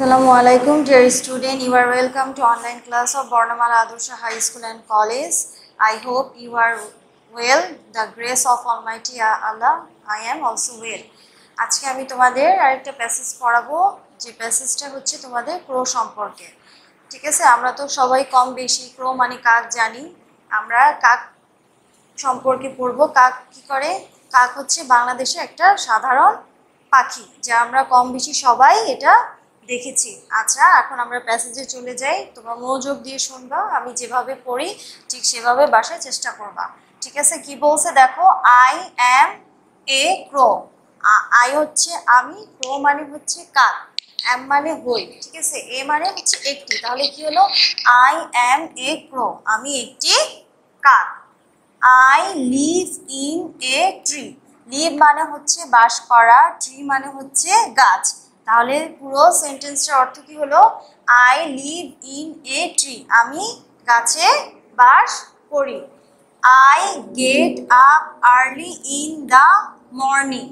Assalamu alaikum dear student you are welcome to online class of Barnamala Adursha High School and College I hope you are well the grace of Almighty Allah I am also well আজকে আমি তোমাদের আরেকটা passage পড়াবো যে প্যাসেজটা হচ্ছে তোমাদের ক্রো সম্পর্কে ঠিক আছে আমরা তো সবাই কম বেশি ক্রো মানে কাক জানি আমরা কাক সম্পর্কে পড়ব কাক কি করে কাক হচ্ছে বাংলাদেশে একটা সাধারণ পাখি যা আমরা কম বেশি সবাই এটা দেখেছি। আচ্ছা এখন আমরা প্যাসেজে চলে যাই। তোমরা মনোযোগ দিয়ে শুনবা, আমি যেভাবে পড়ি, ঠিক সেভাবে বাসায় চেষ্টা করবা। ঠিক আছে? কি বলছে? দেখো I am A crow I হচ্ছে আমি ক্রো মানে হচ্ছে কাক। এম মানে হই, ঠিক আছে? এ মানে হচ্ছে একটি। তাহলে কি হলো? আই অ্যাম এ ক্রো আমি একটি কাক। I live in a tree live মানে হচ্ছে বাস করা ট্রি মানে হচ্ছে গাছ। তাহলে পুরো সেন্টেন্সটার অর্থ কি হলো? I live in a tree আমি গাছে বাস করি। I get up early in the morning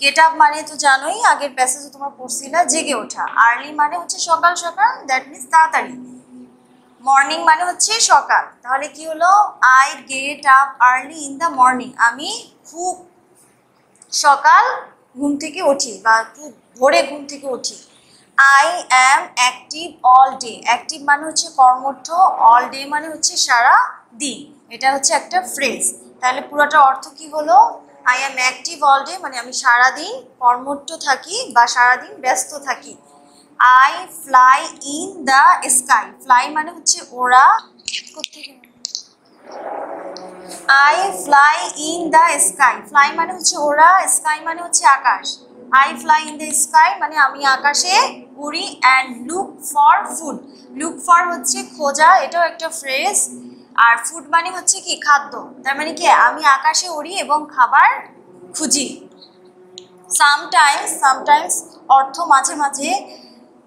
get up মানে তো জানোই, আগের প্যাসেজে তোমার পড়ছিলা জেগে ওঠা। আর্লি মানে হচ্ছে সকাল সকাল দ্যাট মিনস তাড়াতাড়ি। মর্নিং মানে হচ্ছে সকাল। তাহলে কি হলো? I get up early in the morning আমি খুব সকাল ঘুম থেকে উঠি বা খুব ভোরে ঘুম থেকে উঠি। I am active all day active মানে হচ্ছে কর্মঠ অল ডে মানে হচ্ছে সারা দিন। এটা হচ্ছে একটা ফ্রেজ তাহলে পুরোটা অর্থ কি হলো? I am active all day মানে আমি সারাদিন কর্মঠ থাকি বা সারাদিন ব্যস্ত থাকি। I fly in the sky fly মানে হচ্ছে ওরা I fly in the sky fly মানে হচ্ছে ওরা স্কাই মানে হচ্ছে আকাশ। I fly in the sky মানে আমি আকাশে উড়ি and look for food look for হচ্ছে খোঁজা, এটাও একটা ফ্রেজ আর ফুড মানে হচ্ছে কি, খাদ্য। তার মানে কি, আমি আকাশে উড়ি এবং খাবার খুঁজি। সামটাইমস সামটাইমস অর্থ মাঝে মাঝে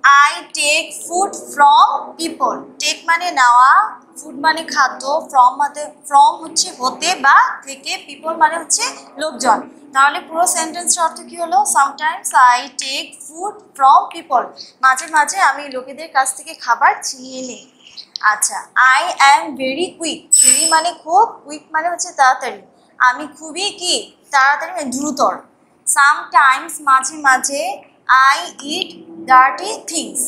I take food from people take মানে নেওয়া ফুড মানে খাদ্য ফ্রম মানে ফ্রম হচ্ছে হতে বা থেকে পিপল মানে হচ্ছে লোকজন। তাহলে পুরো সেন্টেন্সের অর্থ কি হলো? Sometimes I take food from people মাঝে মাঝে আমি লোকেদের কাছ থেকে খাবার ছিনিয়ে নিই। আচ্ছা I am very quick very মানে খুব কুইক মানে হচ্ছে তাড়াতাড়ি। আমি খুবই কি? তাড়াতাড়ি মানে দ্রুতর। সামটাইমস মাঝে মাঝে I eat dirty things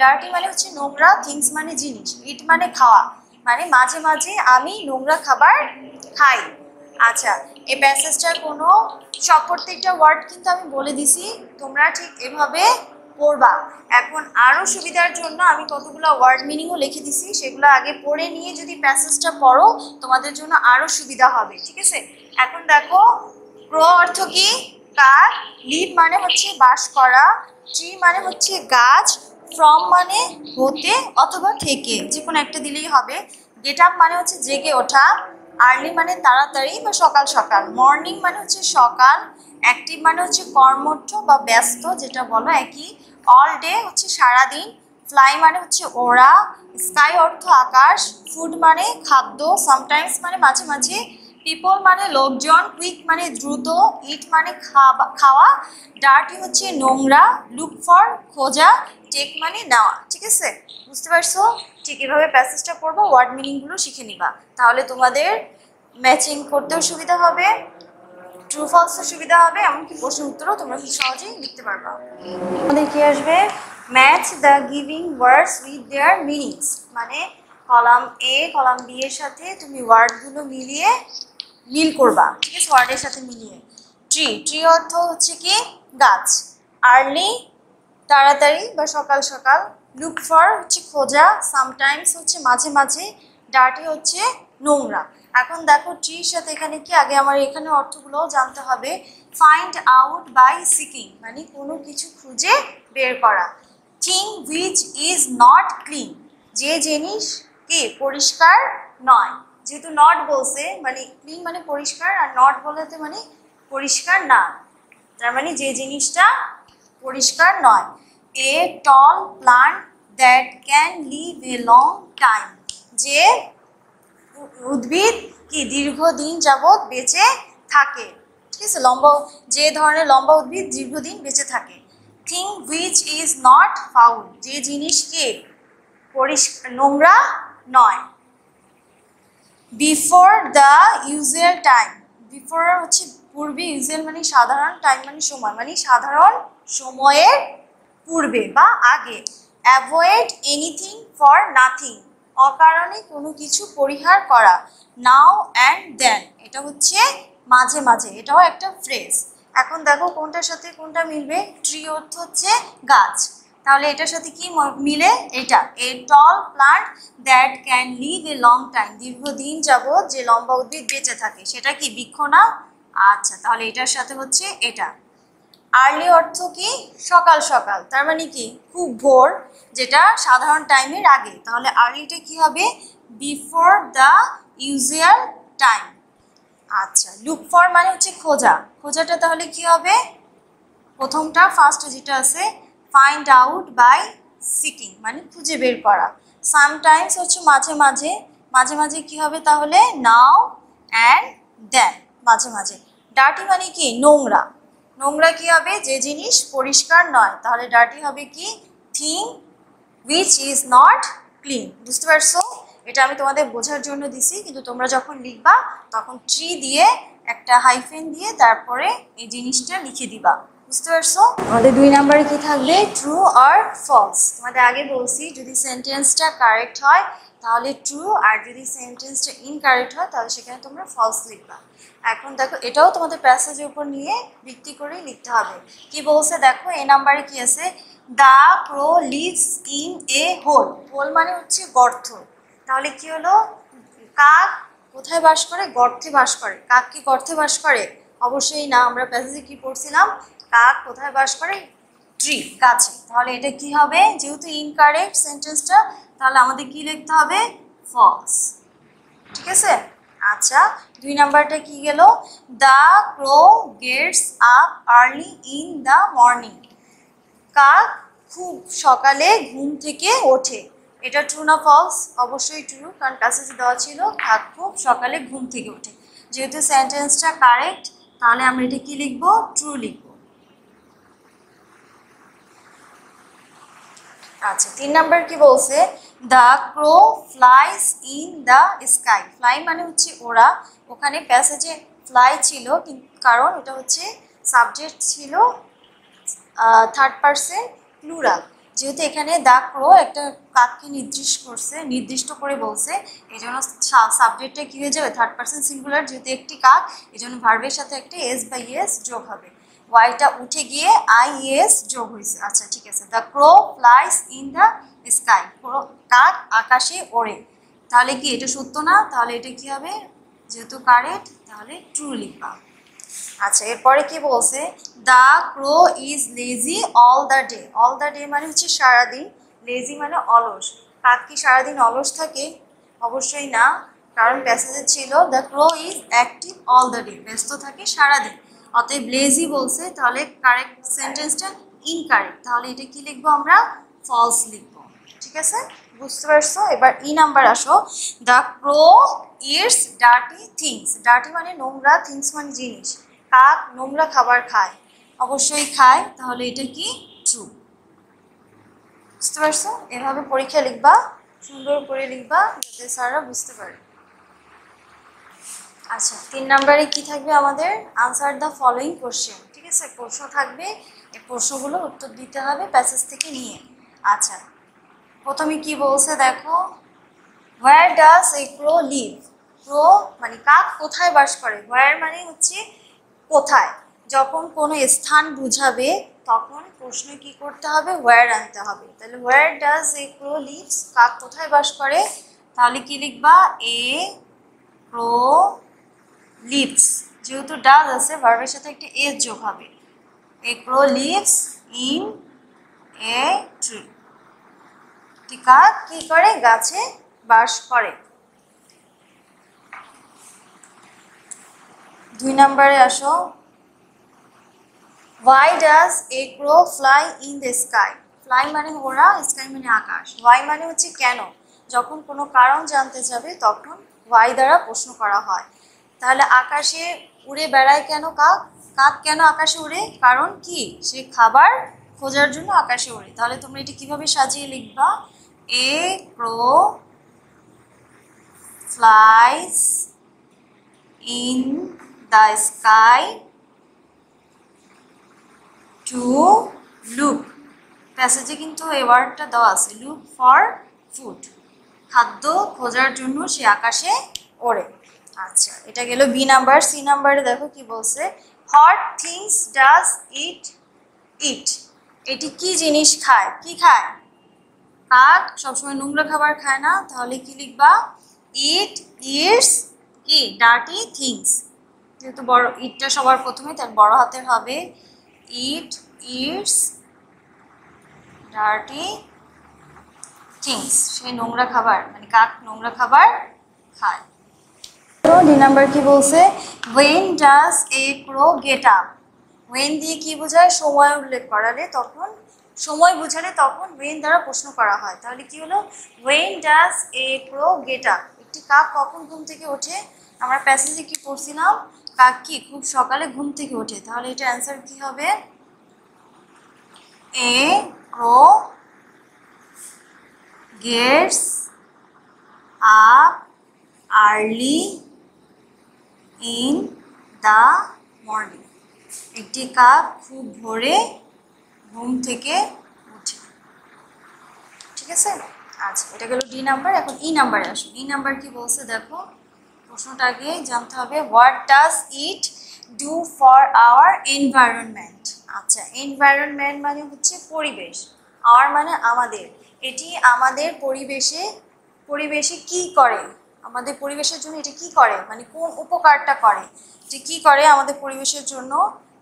dirty মানে হচ্ছে নোংরা থিংস মানে জিনিস। ইট মানে খাওয়া। মানে মাঝে মাঝে আমি নোংরা খাবার খাই। আচ্ছা এই প্যাসেজটার কোনো সব প্রত্যেকটা ওয়ার্ড কিন্তু আমি বলে দিছি, তোমরা ঠিক এভাবে পড়বা। এখন আরও সুবিধার জন্য আমি কতগুলো ওয়ার্ড মিনিংও লিখে দিছি, সেগুলো আগে পড়ে নিয়ে যদি প্যাসেজটা পড়ো, তোমাদের জন্য আরও সুবিধা হবে, ঠিক আছে? এখন দেখো ক্রো অর্থ কি? কার? লিভ মানে হচ্ছে বাস করা, ট্রি মানে হচ্ছে গাছ, ফ্রম মানে হতে অথবা থেকে, যে কোনো একটা দিলেই হবে। গেট আপ মানে হচ্ছে জেগে ওঠা আর্লি মানে তাড়াতাড়ি বা সকাল সকাল। মর্নিং মানে হচ্ছে সকাল অ্যাক্টিভ মানে হচ্ছে কর্মঠ বা ব্যস্ত, যেটা বলো একই। অল ডে হচ্ছে সারাদিন। ফ্লাই মানে হচ্ছে ওরা স্কাই অর্থ আকাশ। ফুড মানে খাদ্য। সামটাইমস মানে মাঝে মাঝে পিপল মানে লোকজন। কুইক মানে দ্রুত। ইট মানে খাওয়া খাওয়া। ডার্টি হচ্ছে নোংরা। লুক ফর খোঁজা। টেক মানে নেওয়া, ঠিক আছে? বুঝতে পারছ? ঠিক এভাবে প্যাসেজটা পড়ব ওয়ার্ড মিনিংগুলো শিখে নিবা। তাহলে তোমাদের ম্যাচিং করতেও সুবিধা হবে ট্রু ফলসও সুবিধা হবে, এমনকি প্রশ্ন উত্তরও তোমরা খুব সহজেই লিখতে পারবা। আমাদের কি আসবে? Match the giving words with their meanings মানে কলাম এ কলাম বি এর সাথে তুমি ওয়ার্ডগুলো মিলিয়ে মিল করবা, ঠিক আছে? ওয়ার্ডের সাথে মিলিয়ে। ট্রি ট্রি অর্থ হচ্ছে কি? গাছ। আর্লি তাড়াতাড়ি বা সকাল সকাল লুক ফর হচ্ছে খোঁজা সামটাইমস হচ্ছে মাঝে মাঝে ডার্টি হচ্ছে নোংরা। এখন দেখো ট্রির সাথে এখানে কি? আগে আমার এখানে অর্থগুলো জানতে হবে। ফাইন্ড আউট বাই সিকিং মানে কোনো কিছু খুঁজে বের করা। Thing which is not clean যে জিনিস কি পরিষ্কার নয়। যেহেতু নট বলছে মানে ক্লিন মানে পরিষ্কার, আর নট বলতে মানে পরিষ্কার না। তার মানে যে জিনিসটা পরিষ্কার নয়। A tall plant that can live a long time যে উদ্ভিদ কি দীর্ঘদিন যাবৎ বেঁচে থাকে? ঠিক আছে, লম্বা, যে ধরনের লম্বা উদ্ভিদ দীর্ঘদিন বেঁচে থাকে। Thing which is not foul যে জিনিসকে পরিষ্কার নোংরা নয়। Before the usual time before হচ্ছে পূর্বে ইউজুয়াল মানে সাধারণ টাইম মানে সময়। মানে সাধারণ সময়ের পূর্বে বা আগে। অ্যাভয়েড এনিথিং ফর নাথিং অকারণে কোনো কিছু পরিহার করা নাও অ্যান্ড দেন এটা হচ্ছে মাঝে মাঝে, এটাও একটা ফ্রেজ এখন দেখো কোনটার সাথে কোনটা মিলবে। ট্রি অর্থ হচ্ছে গাছ। তাহলে এটার সাথে কি মিলে? এটা। A tall plant that can live a long time দীর্ঘদিন যাবৎ যে লম্বা উদ্ভিদ বেঁচে থাকে, সেটা কি বৃক্ষ না? আচ্ছা তাহলে এটার সাথে হচ্ছে এটা। আর্লি অর্থ কি? সকাল সকাল। তার মানে কি? খুব ভোর, যেটা সাধারণ টাইমের আগে। তাহলে আর্লিটা কি হবে? বিফোর দ্য ইউজুয়াল টাইম আচ্ছা লুক ফর মানে হচ্ছে খোঁজা। খোঁজাটা তাহলে কি হবে? প্রথমটা ফার্স্ট যেটা আছে ফাইন্ড আউট বাই সিকিং মানে খুঁজে বের করা। সামটাইমস হচ্ছে মাঝে মাঝে। মাঝে মাঝে কি হবে তাহলে? নাও অ্যান্ড দেন মাঝে মাঝে। ডার্টি মানে কি? নোংরা। নোংরা কি হবে? যে জিনিস পরিষ্কার নয়, তাহলে ডার্টি হবে কি? Thing which is not clean বুঝতে পারছ? এটা আমি তোমাদের বোঝার জন্য দিছি, কিন্তু তোমরা যখন লিখবা, তখন ট্রি দিয়ে একটা হাইফেন দিয়ে তারপরে এই জিনিসটা লিখে দিবা। বুঝতে পারছ? আমাদের দুই নাম্বারে কি থাকবে? ট্রু আর ফলস তোমাদের আগে বলছি, যদি সেন্টেন্সটা কারেক্ট হয় তাহলে ট্রু আর যদি সেন্টেন্সটা ইনকারেক্ট হয়, তাহলে সেখানে তোমরা ফলস লিখবা। এখন দেখো, এটাও তোমাদের প্যাসেজের উপর নিয়ে ভিত্তি করেই লিখতে হবে। কি বলছে? দেখো এই নাম্বারে কি আছে? The crow lives in a hole. Hole মানে হচ্ছে গর্ত। তাহলে কি হলো? কাক কোথায় বাস করে? গর্তে বাস করে। কাক কি গর্তে বাস করে? অবশ্যই না, আমরা প্যাসেজে কি পড়ছিলাম? কাক কোথায় বাস করে? ট্রি গাছে তাহলে এটা কি হবে? যেহেতু ইনকারেক্ট সেন্টেন্সটা তাহলে আমাদের কি লিখতে হবে? ফলস ঠিক আছে? আচ্ছা দুই নাম্বারটা কি গেল? The crow gets up early in the morning কাক খুব সকালে ঘুম থেকে ওঠে। এটা ট্রু না ফলস অবশ্যই ট্রু কারণ প্যাসেজে দেওয়া ছিল, কাক খুব সকালে ঘুম থেকে ওঠে। যেহেতু সেন্টেন্সটা কারেক্ট তাহলে আমরা এটা কি লিখব? ট্রু লিখব। আচ্ছা তিন নাম্বার কি বলছে? The crow flies in the sky fly মানে হচ্ছে ওরা ওখানে প্যাসেজে ফ্লাই ছিল কারণ এটা হচ্ছে সাবজেক্ট ছিল থার্ড পার্সেন্ট প্লুরাল যেহেতু এখানে দ্য ক্রো একটা কাককে নির্দিষ্ট করছে, নির্দিষ্ট করে বলছে এই জন্য সাবজেক্টটা কী হয়ে যাবে? থার্ড পার্সেন্ট সিঙ্গুলার যেহেতু একটি কাক এই জন্য ভার্বের সাথে একটা এস বা ইএস যোগ হবে। ওয়াইটা উঠে গিয়ে আই এস যোগ হয়েছে। আচ্ছা ঠিক আছে। The crow flies in the sky crow কাক আকাশে ওড়ে। তাহলে কি এটা সত্য না? তাহলে এটা কি হবে? যেহেতু কারেক্ট তাহলে ট্রু লিখবা। আচ্ছা এরপরে কি বলছে? The crow is lazy all the day all the day মানে হচ্ছে সারাদিন। লেজি মানে অলস। কাক কি সারাদিন অলস থাকে? অবশ্যই না। কারণ প্যাসেজে ছিল the crow is active all the day ব্যস্ত থাকে সারাদিন। অতএব লেজি বলছে, তাহলে কারেক্ট সেন্টেন্সটা ইনকারেক্ট তাহলে এটা কি লিখব আমরা? ফলস লিখব। ঠিক আছে? বুঝতে পারছ? এবার ই নাম্বার আসো। The crow eats dirty things dirty মানে নোংরা থিংস মানে জিনিস। কাক নোংরা খাবার খায়। অবশ্যই খায়। তাহলে এটা কি? ট্রু বুঝতে পারছ? এভাবে পরীক্ষা লিখবা, সুন্দর করে লিখবা, যাতে স্যাররা বুঝতে পারে। আচ্ছা তিন নম্বরে কি থাকবে আমাদের? আনসার দ্য ফলোয়িং কোশ্চেন ঠিক আছে? প্রশ্ন থাকবে, এই প্রশ্নগুলো উত্তর দিতে হবে প্যাসেজ থেকে নিয়ে। আচ্ছা প্রথমে কি বলছে দেখো হোয়ার ডাস এ ক্রো লিভ ক্রো মানে কাক, কোথায় বাস করে? হোয়ার মানে হচ্ছে কোথায়? যখন কোনো স্থান বুঝাবে, তখন প্রশ্ন কি করতে হবে? হোয়ার আনতে হবে। তাহলে হোয়ার ডাস এ ক্রো লিভস কাক কোথায় বাস করে? তাহলে কি লিখবা? এ ক্রো লিভস, যেহেতু ডাজ আছে, ভার্বের সাথে একটি এস যোগ হবে। A crow lives in a tree. টিকা কি করে? গাছে বাস করে। দুই নম্বরে আসো। Why does a crow fly in the sky fly মানে ওরা স্কাই মানে আকাশ। ওয়াই মানে হচ্ছে কেন? যখন কোনো কারণ জানতে যাবে, তখন ওয়াই দ্বারা প্রশ্ন করা হয়। তাহলে আকাশে উড়ে বেড়ায় কেন? কাক কাক কেন আকাশে উড়ে? কারণ কি? সে খাবার খোঁজার জন্য আকাশে ওড়ে তাহলে তোমরা এটি কীভাবে সাজিয়ে লিখবা? A crow flies in the sky to look প্যাসেজে কিন্তু এই ওয়ার্ডটা দেওয়া আছে। লুক ফর ফুড খাদ্য খোঁজার জন্য সে আকাশে ওড়ে। আচ্ছা এটা গেল বি নাম্বার সি নাম্বারে দেখো কি বলছে। What things does it eat এটি কি জিনিস খায়? কি খায়? কাক সবসময় নোংরা খাবার খায় না, তাহলে কি লিখবা? ইট ইটস কি? ডার্টি থিংস যেহেতু বড় ইটটা সবার প্রথমে, তার বড় হাতের হবে। ইট ইটস ডার্টি থিংস সে নোংরা খাবার মানে কাক নোংরা খাবার খায়। দুই নাম্বার কি বলছে? When does a crow get up when দিয়ে কি বোঝায়? সময় উল্লেখ করালে তখন, সময় বোঝালে তখন ওয়েন দ্বারা প্রশ্ন করা হয়। তাহলে কি হলো? When does a crow get up একটি কাক কখন ঘুম থেকে ওঠে? আমরা প্যাসেজে কি পড়ছিলাম? কাক কি খুব সকালে ঘুম থেকে ওঠে। তাহলে এটা অ্যান্সার কি হবে? A crow gets up early in the morning একটি কাক খুব ভোরে ঘুম থেকে উঠে। ঠিক আছে? আচ্ছা এটা গেল ডি নাম্বার এখন ই নাম্বারে আসো ই নাম্বার কি বলছে দেখো? প্রশ্নটা আগে জানতে হবে what does it do for our environment আচ্ছা এনভায়রনমেন্ট মানে হচ্ছে পরিবেশ। আওয়ার মানে আমাদের। এটি আমাদের পরিবেশে পরিবেশে কি করে? আমাদের পরিবেশের জন্য এটা কি করে? মানে কোন উপকারটা করে? যে কি করে আমাদের পরিবেশের জন্য,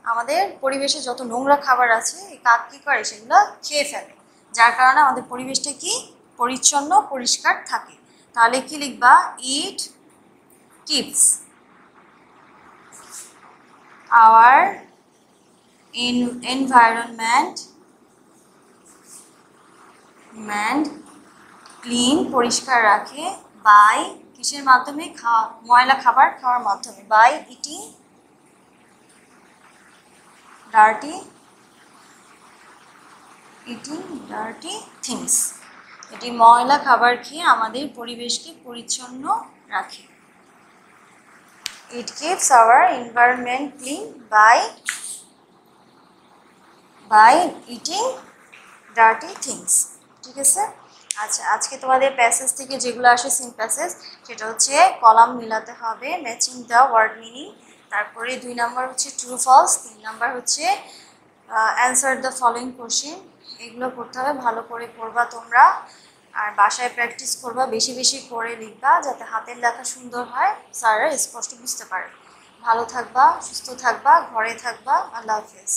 আমাদের পরিবেশে যত নোংরা খাবার আছে, এই কাক কি করে? সেগুলো খেয়ে ফেলে। যার কারণে আমাদের পরিবেশটা কি? পরিচ্ছন্ন, পরিষ্কার থাকে। তাহলে কি লিখবা? ইট কিপস আওয়ার environment ম্যান্ড ক্লিন পরিষ্কার রাখে বাই কিসের মাধ্যমে খাওয়া ময়লা খাবার খাওয়ার মাধ্যমে by eating dirty eating dirty things এটি ময়লা খাবার খেয়ে আমাদের পরিবেশকে পরিচ্ছন্ন রাখে। It keeps our environment clean by by eating dirty things ঠিক আছে? আচ্ছা আজকে তোমাদের প্যাসেজ থেকে যেগুলো আসে সিম প্যাসেজ সেটা হচ্ছে কলাম মিলাতে হবে ম্যাচিং দ্য ওয়ার্ড মিনিং তারপরে দুই নাম্বার হচ্ছে ট্রু ফলস তিন নাম্বার হচ্ছে অ্যান্সার দ্য ফলোয়িং কোশ্চিন এগুলো করতে হবে, ভালো করে করবা তোমরা, আর বাসায় প্র্যাকটিস করবা, বেশি বেশি করে লিখবা, যাতে হাতের লেখা সুন্দর হয়, স্যাররা স্পষ্ট বুঝতে পারে। ভালো থাকবা, সুস্থ থাকবা, ঘরে থাকবা, আল্লাহ হাফেজ।